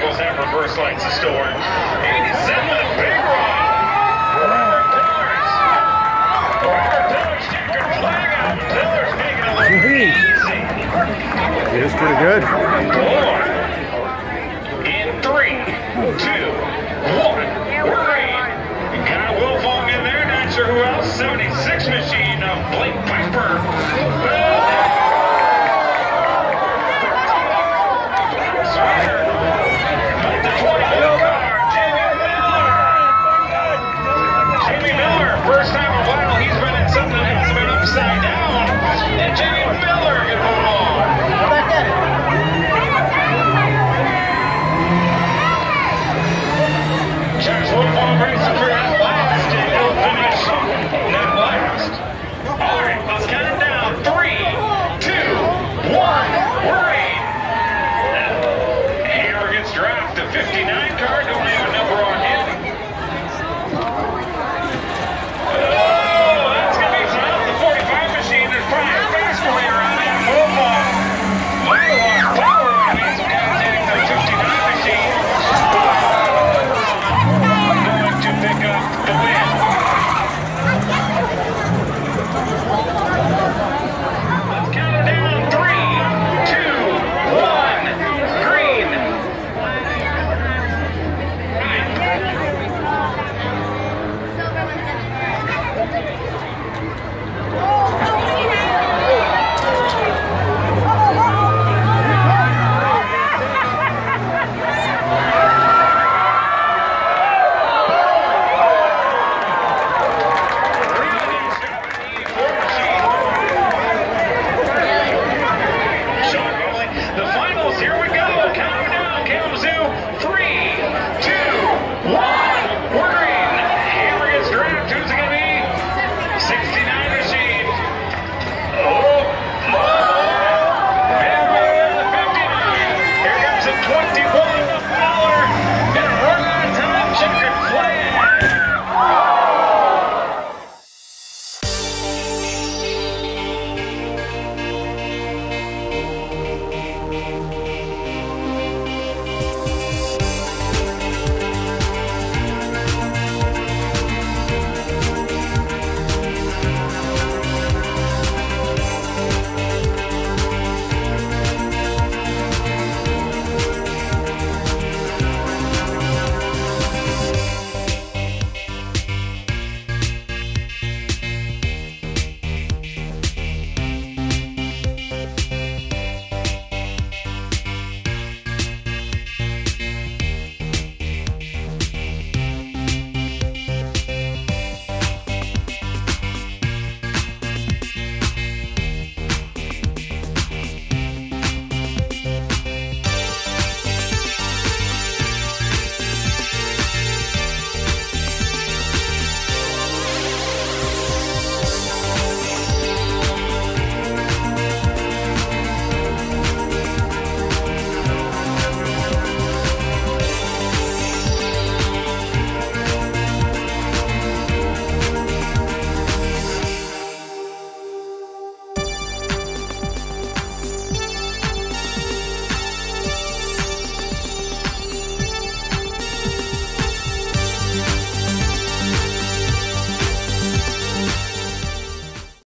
Chris likes the store. 87, a big run. Robert Tillers. Robert Tillers checkered flag out. Tillers making it look easy. It is pretty good. In three, two, one. We're in. Got Wilfong in there. Not sure who else. 76 machine of Blake Piper. Jamie Miller. First time in a while he's been in something that's been upside down. And Jamie Miller can hold 2021.